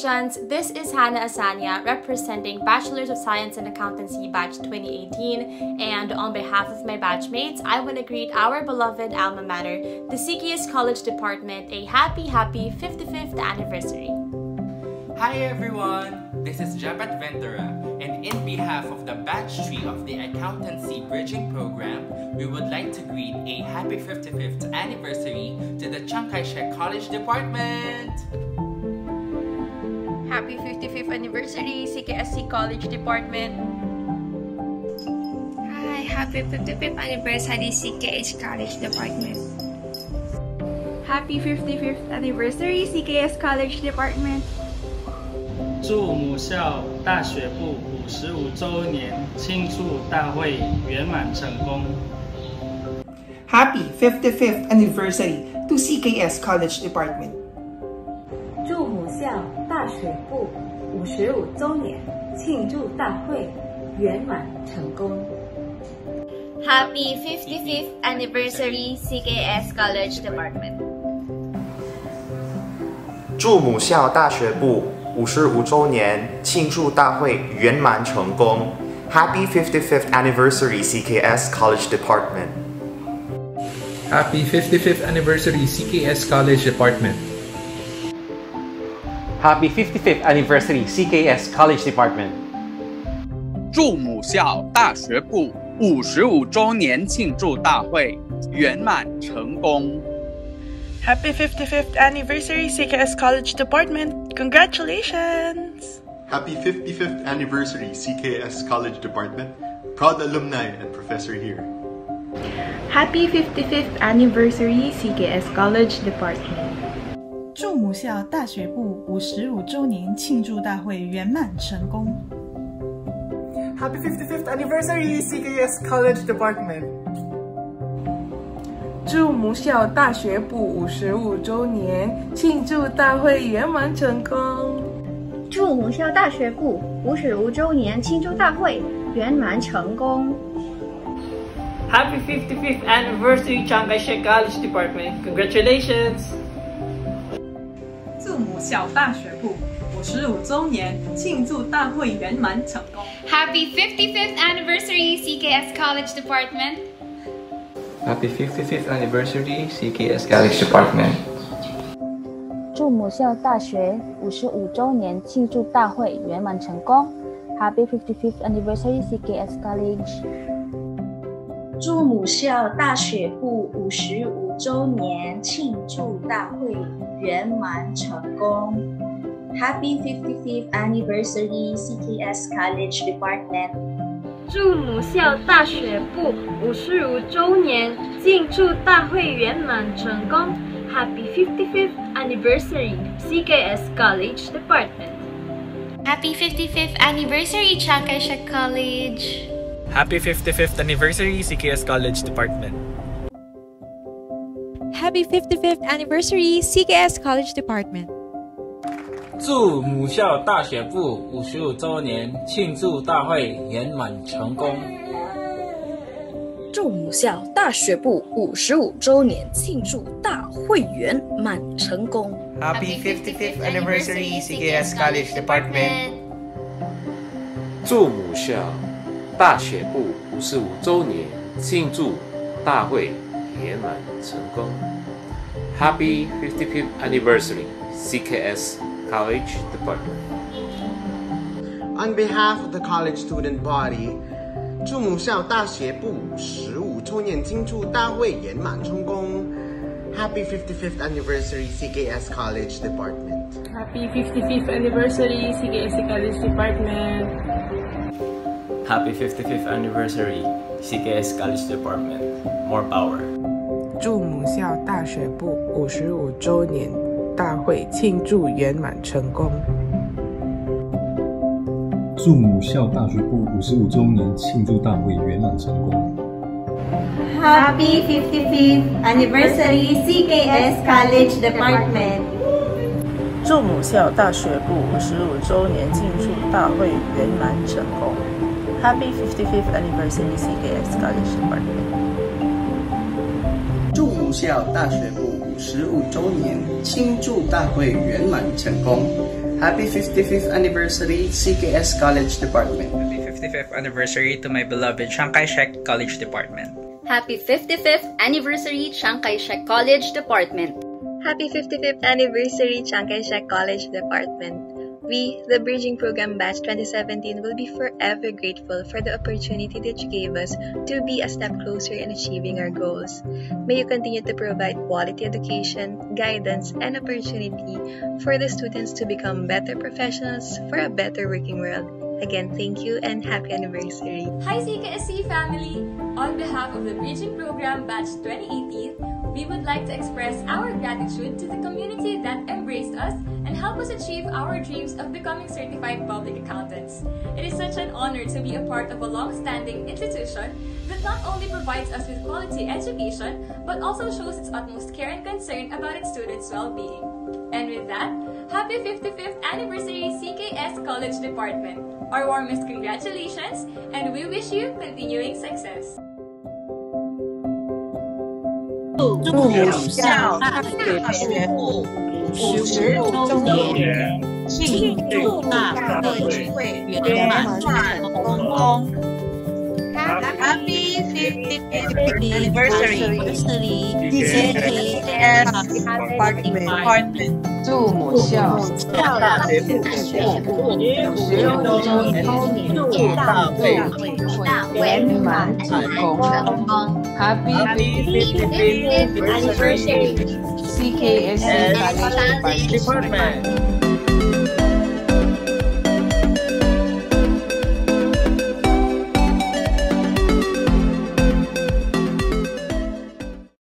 Congratulations! This is Hannah Asanya representing Bachelor's of Science in Accountancy Batch 2018 and on behalf of my batchmates, I want to greet our beloved alma mater, the CKS College Department, a happy, happy 55th anniversary. Hi everyone! This is Jabat Ventura and in behalf of the Batch 3 of the Accountancy Bridging Program, we would like to greet a happy 55th anniversary to the Chiang Kai-shek College Department! Happy 55th anniversary, CKSC College Department! Hi, happy 55th anniversary, CKH College Department! Happy 55th anniversary, CKS College Department! 祝母校大学部五十五周年庆祝大会圆满成功。Happy 55th anniversary to CKS College Department. 祝母校 大学部五十五周年庆祝大会圆满成功。Happy 55th anniversary CKS College Department. 祝母校大学部五十五周年庆祝大会圆满成功！Happy 55th anniversary CKS College Department. Happy 55th anniversary CKS College Department. Happy 55th anniversary CKS College Department. 祝母校大学部五十五周年庆祝大会圆满成功！ Happy 55th anniversary, CKS College Department! Congratulations! Happy 55th anniversary, CKS College Department! Proud alumni and professor here. Happy 55th anniversary, CKS College Department! 祝母校大学部五十五周年庆祝大会圆满成功！Happy 55th anniversary, CKS College Department! 祝母校大学部五十五周年庆祝大会圆满成功！祝母校大学部五十五周年庆祝大会圆满成功！Happy 55th anniversary, Chiang Kai-shek College Department! Congratulations! 祝母校大学部五十五周年庆祝大会圆满成功！Happy 55th anniversary, CKS College Department! Happy 55th anniversary, CKS College Department. 祝母校大学五十五周年庆祝大会圆满成功！Happy 55th anniversary, CKS College. 祝母校大学部五十五周年庆祝大会圆满成功！Happy 55th anniversary, CKS College Department. 祝母校大学部五十五周年庆祝大会圆满成功！Happy 55th anniversary, CKS College Department. Happy 55th anniversary, Chiang Kai-shek College. Happy 55th anniversary, CKS College Department. Happy 55th anniversary, CKS College Department. 祝母校大学部五十五周年庆祝大会圆满成功！祝母校大学部五十五周年庆祝大会圆满成功！Happy 55th anniversary, CKS College Department！祝母校大学部五十五周年庆祝大会圆满成功 ！Happy 55th anniversary, CKS College Department. On behalf of the college student body, 祝母校大学部十五周年庆祝大会圆满成功。Happy 55th anniversary CKS College Department. Happy 55th anniversary CKS College Department. Happy 55th anniversary CKS College Department. More power. 祝母校大学部五十五周年大会庆祝圆满成功！祝母校大学部五十五周年庆祝大会圆满成功！Happy 55th anniversary CKS College Department！祝母校大学部五十五周年庆祝大会圆满成功！Happy 55th anniversary CKS College Department！祝母校大学部五十五周年庆祝大会圆满成功 Happy 55th anniversary, CKS College Department. Happy 55th anniversary to my beloved Chiang Kai-shek College Department. Happy 55th anniversary, Chiang Kai-shek College Department. Happy 55th anniversary, Chiang Kai-shek College Department. We, the Bridging Program Batch 2017, will be forever grateful for the opportunity that you gave us to be a step closer in achieving our goals. May you continue to provide quality education, guidance, and opportunity for the students to become better professionals for a better working world. Again, thank you and happy anniversary. Hi CKSC family! On behalf of the Bridging Program Batch 2018, we would like to express our gratitude to the community that embraced us and helped us achieve our dreams of becoming certified public accountants. It is such an honor to be a part of a long-standing institution that not only provides us with quality education, but also shows its utmost care and concern about its students' well-being. And with that, happy 55th anniversary CKS College Department. Our warmest congratulations, and we wish you continuing success. 祝母校大学部五十五周年庆祝大会圆满成功。Happy 55th anniversary, CKS Department. 祝母校大学部五十五周年庆祝大会圆满成功。Happy 55th anniversary, CKS College Department.